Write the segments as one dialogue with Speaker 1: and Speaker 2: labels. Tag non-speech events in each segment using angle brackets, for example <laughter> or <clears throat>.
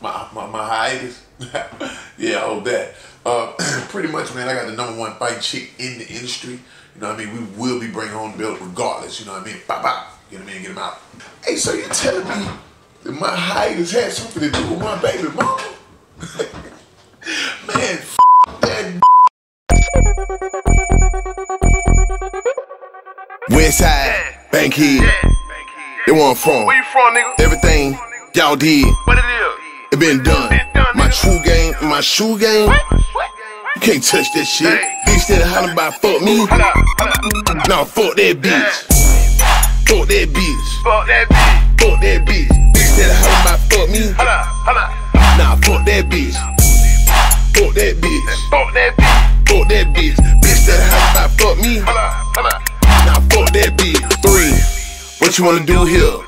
Speaker 1: My my, my hiatus. <laughs> yeah, hold that. Uh, <clears throat> pretty much, man. I got the number one fight chick in the industry. You know what I mean? We will be bringing home the belt regardless. You know what I mean? Pop, pop. Get him in, get him out. Hey, so you're telling me that my hiatus had something to do with my baby mama? <laughs> man, f- that.
Speaker 2: Westside, Bankhead. They where I'm from.
Speaker 3: Where you from, nigga?
Speaker 2: Everything y'all did,
Speaker 3: What it is?
Speaker 2: It been done. My true game, my shoe game, you can't touch that shit. Bitch that hollering about fuck me. Nah, fuck that bitch. Fuck that bitch.
Speaker 3: Fuck that bitch.
Speaker 2: Fuck that bitch. Bitch that hollering about fuck me.
Speaker 3: Hold up, hold up.
Speaker 2: Nah, fuck that bitch. Fuck that bitch.
Speaker 3: Fuck that bitch.
Speaker 2: Fuck that bitch. Bitch that hollering about fuck me.
Speaker 3: Hold up, hold up.
Speaker 2: Now fuck that bitch. Three. What you wanna do here?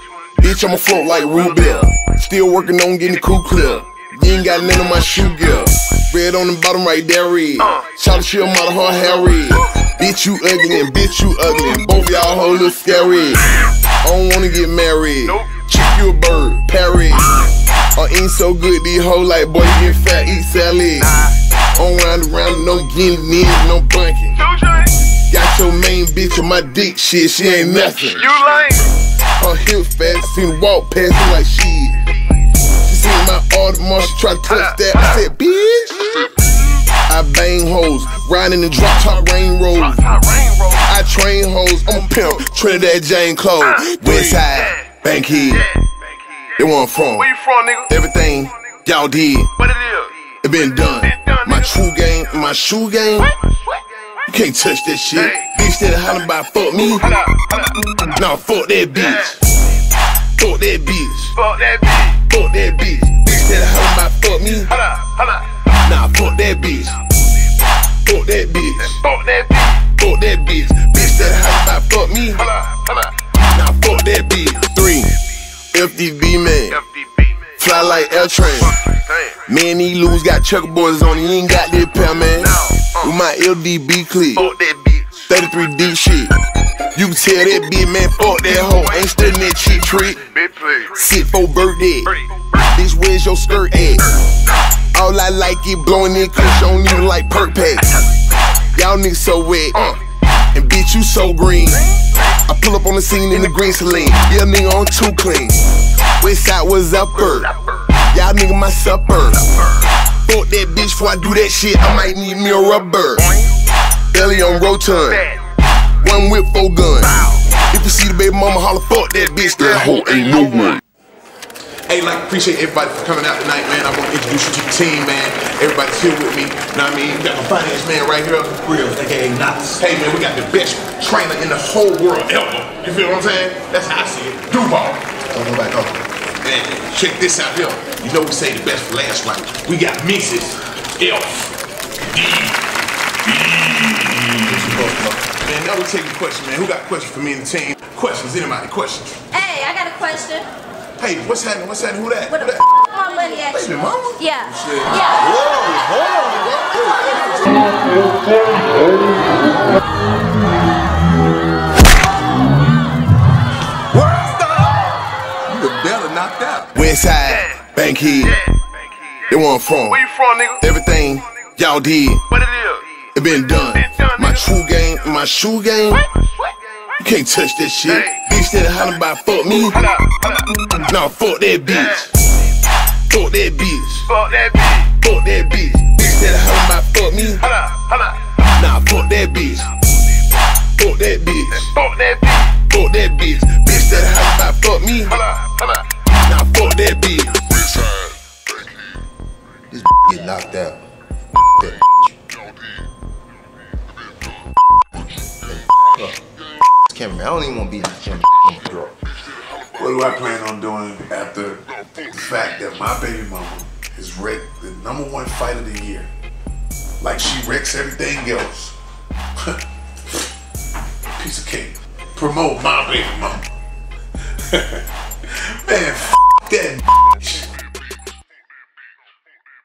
Speaker 2: Bitch, I'ma float like beer. Still working on getting the cool clear. You ain't got none of my shoe gear. Red on the bottom right there, red. Shout out to your mother, her hair red. Bitch, you ugly and bitch, you ugly. And both y'all hoes look scary. I don't wanna get married. Chick, you a bird, parry. I ain't so good, these hoes like, boy, you get fat, eat salad. On round around, no getting in, no bunking. Got your main bitch on my dick, shit, she ain't nothing.
Speaker 3: You lame.
Speaker 2: Her hips fast, seen walk past me like shit. Try to touch that. I said, bitch. I bang hoes, riding the drop top rain road.
Speaker 3: Top rain roll.
Speaker 2: I train hoes, I'm a pimp, Trinidad James Cole. Ah, Westside, Bankhead, they where I'm from.
Speaker 3: Where you from, nigga?
Speaker 2: Everything y'all did,
Speaker 3: What it is?
Speaker 2: it been done. My true game, my shoe game, you can't touch that shit. Bitch that hollering about fuck me.
Speaker 3: Hold up, hold up.
Speaker 2: Nah, fuck that bitch. Fuck that bitch.
Speaker 3: Fuck that bitch.
Speaker 2: Fuck that bitch. Fuck me.
Speaker 3: Hold up, hold up.
Speaker 2: Nah, fuck that bitch. Fuck that bitch.
Speaker 3: Fuck that bitch.
Speaker 2: Fuck that bitch. Bitch that hollering about fuck me.
Speaker 3: Hold up, hold up.
Speaker 2: Nah, fuck that bitch. Three. FDB man.
Speaker 3: FDB.
Speaker 2: Fly like L train. Man, these loos got checkerboards on. He ain't got that pair, man. With uh. my LDB clip.
Speaker 3: Fuck that bitch.
Speaker 2: 33 D shit. You can tell that bitch, man, fuck that hoe. Ain't studying that cheap trick. Sit for.
Speaker 3: Three.
Speaker 2: Bitch, where's your skirt at? All I like is blowing in cause you don't even like perk packs. Y'all niggas so wet. Uh, and bitch, you so green. I pull up on the scene in the green Saleen. Yeah, nigga on too clean. West side was upper. Y'all nigga my supper. Fuck that bitch before I do that shit. I might need me a rubber. Belly on rotund. One whip, four gun. If you see the baby mama holler, fuck that bitch. That hoe ain't no one.
Speaker 1: Hey, like, appreciate everybody for coming out tonight, man. I want to introduce you to the team, man. Everybody's here with me. Know what I mean? We Got my finance man right here. Real, aka Knox. Hey, man, we got the best trainer in the whole world ever. You feel what I'm saying? That's how I see it. Duval.
Speaker 2: Don't go back up.
Speaker 1: Man, check this out here. You know we say the best for last, right? We got Mrs. F. D. B. Man, now we take a question, man. Who got questions for me and the team? Questions, anybody? Questions?
Speaker 4: Hey, I got a question.
Speaker 1: Hey, what's happening? What's happening? Who that?
Speaker 4: What
Speaker 1: Who
Speaker 4: the
Speaker 1: that?
Speaker 4: f my money at
Speaker 1: Baby mama?
Speaker 4: Yeah.
Speaker 1: Oh, shit.
Speaker 4: Yeah.
Speaker 1: Whoa, hold on. You the better knocked out.
Speaker 2: Westside, Bankhead, they where I'm from.
Speaker 3: Where you from, nigga?
Speaker 2: Everything y'all did,
Speaker 3: What it is?
Speaker 2: It been done. My true game, my shoe game, you can't touch that shit. Bitch that hollering about fuck me. Nah, fuck that bitch. Fuck that bitch.
Speaker 3: Fuck that bitch.
Speaker 2: Fuck that bitch. Bitch that hollering about fuck me. Nah, fuck that bitch. Fuck that bitch.
Speaker 3: Fuck that bitch.
Speaker 2: Fuck that bitch. Bitch that hollering about fuck me.
Speaker 5: Camera. I don't even want to be camera.
Speaker 1: What do I plan on doing after the fact that my baby mama is wrecked the number one fight of the year? Like she wrecks everything else. <laughs> Piece of cake. Promote my baby mama. <laughs> Man, that.